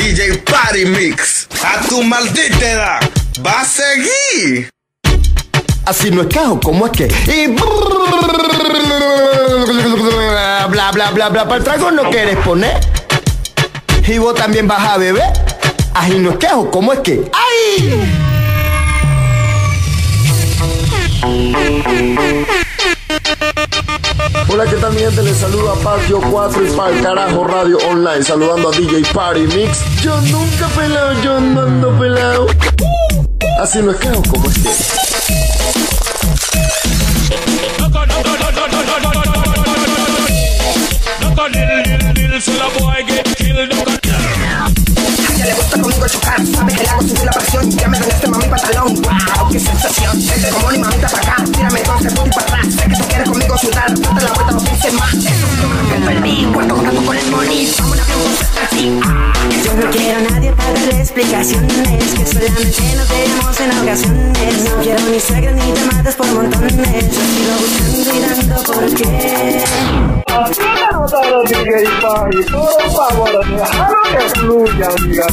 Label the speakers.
Speaker 1: DJ Party Mix. A tu maldita edad. Va a seguir.
Speaker 2: Así no es cajo, ¿cómo es que? Y bla bla bla bla para el trago no quieres poner. Y vos también vas a beber. Así no es quejo, ¿cómo es que? ¡Ay!
Speaker 3: Hola, ¿qué tal mi gente? Les saluda Patio 4 y para el carajo Radio Online. Saludando a DJ Party Mix. Yo nunca pelado, yo no ando pelado. Así no es ¿cómo es que?
Speaker 4: le gusta conmigo conmigo sudar Date la vuelta, no pienses más. Eso que perdí con el así
Speaker 5: Yo no quiero a nadie para darle explicaciones. Que solamente nos vemos en ocasiones. No quiero ni suegros ni te mates por montones. Yo sigo buscando y dando por qué.
Speaker 6: Así me notaron DJ Party, por favor, fluya, amiga.